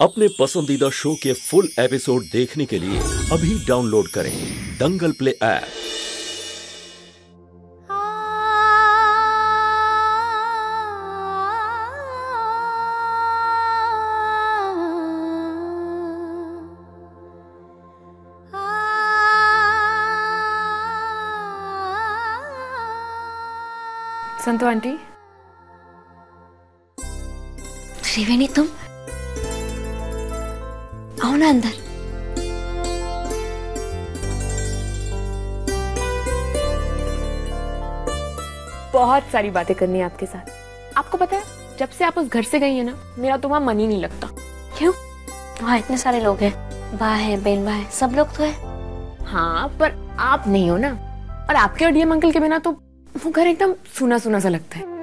अपने पसंदीदा शो के फुल एपिसोड देखने के लिए अभी डाउनलोड करें Dangal play app. Santo auntie. Triveni तुम आओ ना अंदर बहुत सारी बातें करनी है आपके साथ। आपको पता है जब से आप उस घर से गई है ना मेरा तो वहाँ मन ही नहीं लगता। क्यों? वहाँ इतने सारे लोग हैं। बा है बेन बा है सब लोग तो है। हाँ पर आप नहीं हो ना। और आपके और डीएम अंकल के बिना तो वो घर एकदम सुना सुना सा लगता है।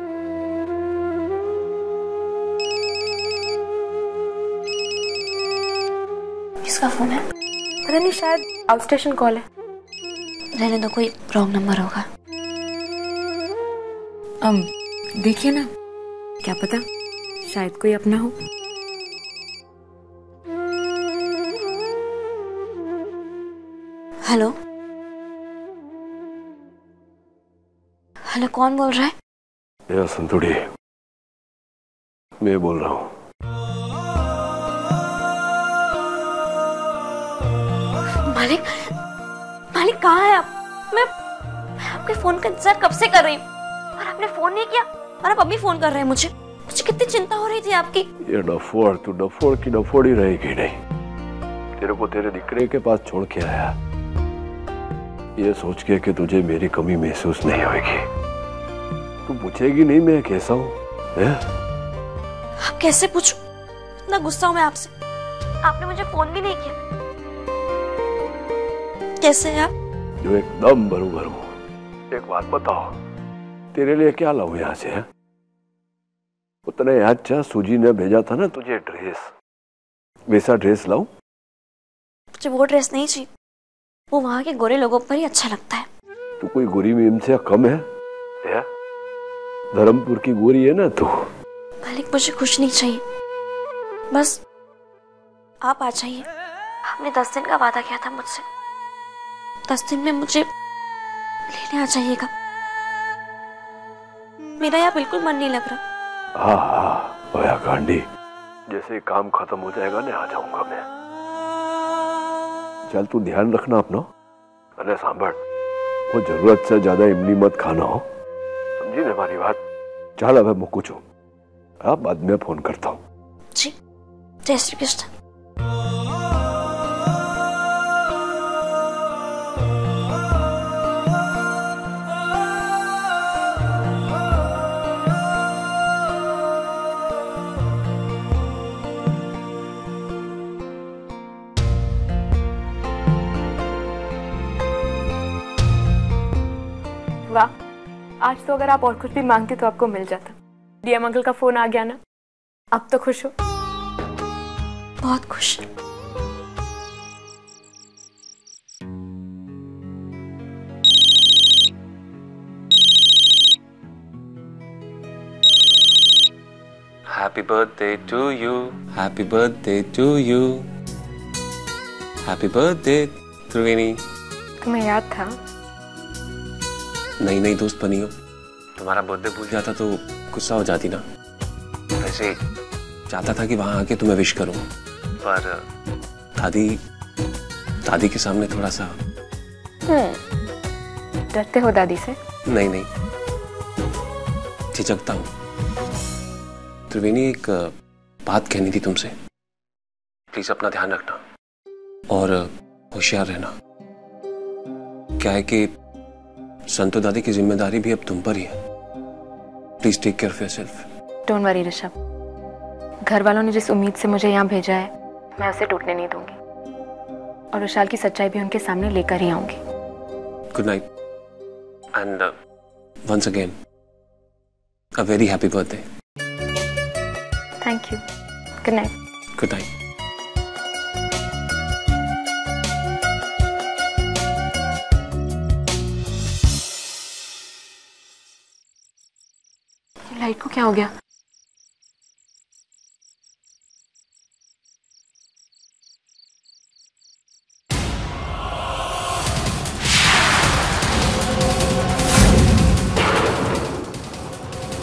किसका फ़ोन है। पता नहीं शायद आउट स्टेशन कॉल है। रहने दो कोई रॉन्ग नंबर होगा। अब देखिए ना क्या पता शायद कोई अपना हो। हेलो? हेलो कौन बोल रहा है? संतुड़ी। मैं बोल रहा हूँ। मालिक मालिक कहाँ है आप? मैं आपके फ़ोन का इंतज़ार कब से कर रही हूँ? और आपने फ़ोन नहीं किया? और आप अभी फ़ोन कर रहे हैं मुझे? मुझे कितनी चिंता हो रही थी आपकी। ये डफोड़ तू डफोड़ की डफोड़ ही रहेगी नहीं। तेरे को तेरे दिकरे के पास छोड़ के आया। ये सोच के कि तुझे मेरी कमी महसूस नहीं होगी तू पूछेगी नहीं मैं कैसा हूँ? आप कैसे पूछूँ? इतना गुस्सा हूँ मैं आपसे। आपने मुझे फ़ोन भी नहीं किया। कैसे है आप? जो एकदम बरूबर हूँ। एक बात बताओ तेरे लिए क्या लाऊं यहाँ से है? उतने चाह सूजी ने भेजा था ना तुझे ड्रेस। वैसा ड्रेस लाऊं? मुझे वो ड्रेस नहीं चाहिए। वो वहाँ के गोरे लोगों पर ही अच्छा लगता है। तू कोई गोरी मीम से कम है, है? धर्मपुर की गोरी है ना तू? मालिक मुझे कुछ नहीं चाहिए। बस आप आ जाइए। आपने दस दिन का वादा किया था मुझसे। दस दिन में मुझे लेने आ जाइएगा। मेरा यहाँ बिल्कुल मन नहीं लग रहा। हाँ हाँ कांडी जैसे काम खत्म हो जाएगा ना आ जाऊँगा मैं। चल तू ध्यान रखना अपना। अरे सांभर वो ज़रूरत से ज़्यादा इमली मत खाना हो। समझी ना हमारी बात? चल अब मुक्कू छू हाँ बाद में फ़ोन करता हूँ। जी जय श्री कृष्ण। आज तो अगर आप और कुछ भी मांगते तो आपको मिल जाता। डीएम अंकल का फ़ोन आ गया ना? अब तो खुश हो। बहुत खुश। Happy birthday to you. Happy birthday to you. Happy birthday, त्रिवेणी तुम्हें याद था? नई नई दोस्त बनी हो। तुम्हारा बर्थडे भूल जाता तो गुस्सा हो जाती ना। वैसे चाहता था कि वहाँ आके तुम्हें विश करूँ। पर दादी दादी के सामने थोड़ा सा डरते हो दादी से? नहीं नहीं झिझकता हूँ। त्रिवेणी एक बात कहनी थी तुमसे। प्लीज़ अपना ध्यान रखना और होशियार रहना। क्या है कि संतो दादी की ज़िम्मेदारी भी अब तुम पर ही है। Please take care of yourself don't worry Rishabh. घर वालों ने जिस उम्मीद से मुझे यहाँ भेजा है मैं उसे टूटने नहीं दूँगी। और विशाल की सच्चाई भी उनके सामने लेकर ही आऊँगी। Good night and once again a very happy birthday thank you good night good night light को क्या हो गया?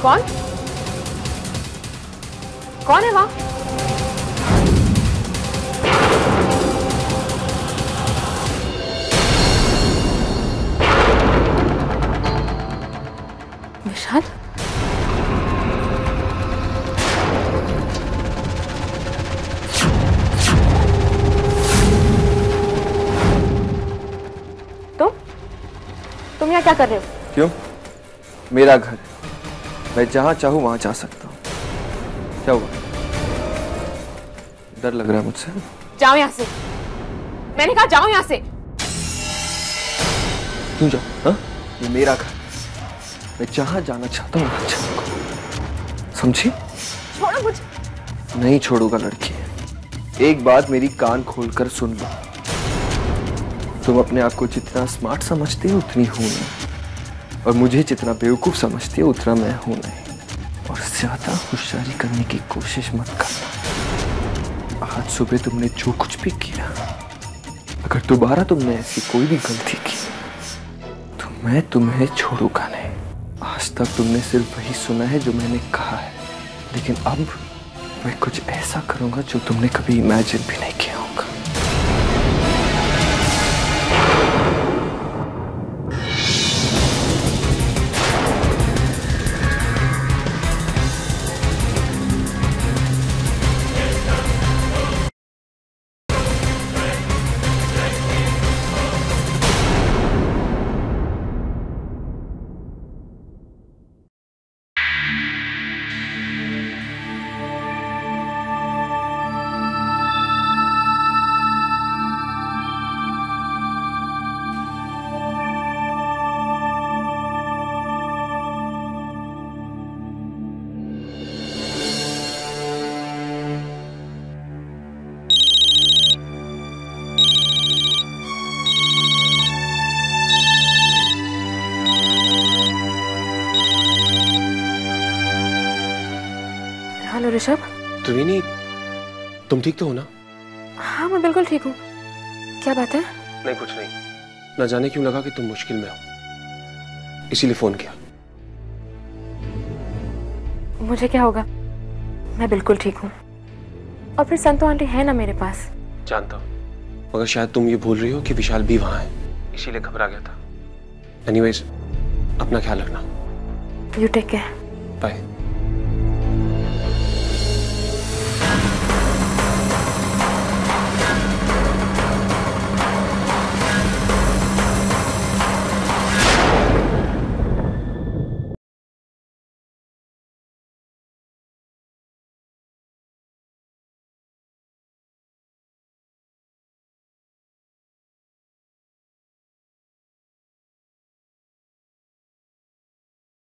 कौन? कौन है वहाँ? यहाँ क्या कर रहे हो? क्यों? मेरा घर मैं जहाँ चाहूँ वहाँ जा सकता हूँ। क्या हुआ? डर लग रहा है मुझसे? जाओ यहाँ से। मैंने कहा जाओ यहाँ से। क्यों जाओ हाँ? ये मेरा घर मैं जहाँ जाना चाहता हूँ वहाँ जाऊँगा समझी? छोड़ो मुझे। नहीं छोड़ूँगा लड़की। एक बात मेरी कान खोलकर सुन लो। तुम अपने आप को जितना स्मार्ट समझते हो उतनी हूँ नहीं और मुझे जितना बेवकूफ़ समझती हो उतना मैं हूँ नहीं और ज़्यादा होशियारी करने की कोशिश मत करना आज सुबह तुमने जो कुछ भी किया, अगर दोबारा तुमने ऐसी कोई भी गलती की तो मैं तुम्हें छोड़ूँगा नहीं। आज तक तुमने सिर्फ़ वही सुना है जो मैंने कहा है। लेकिन अब मैं कुछ ऐसा करूँगा जो तुमने कभी इमेजिन भी नहीं किया। ऋषभ त्रिवेणी तुम ठीक तो हो ना? हाँ मैं बिल्कुल ठीक हूँ। क्या बात है? नहीं कुछ नहीं। न जाने क्यों लगा कि तुम मुश्किल में हो। इसीलिए फ़ोन किया। मुझे क्या होगा? मैं बिल्कुल ठीक हूँ। और फिर संतो आंटी है ना मेरे पास। जानता हूँ। मगर शायद तुम ये भूल रही हो कि विशाल भी वहाँ है। इसीलिए घबरा गया था। एनीवेज अपना ख्याल रखना। You take care bye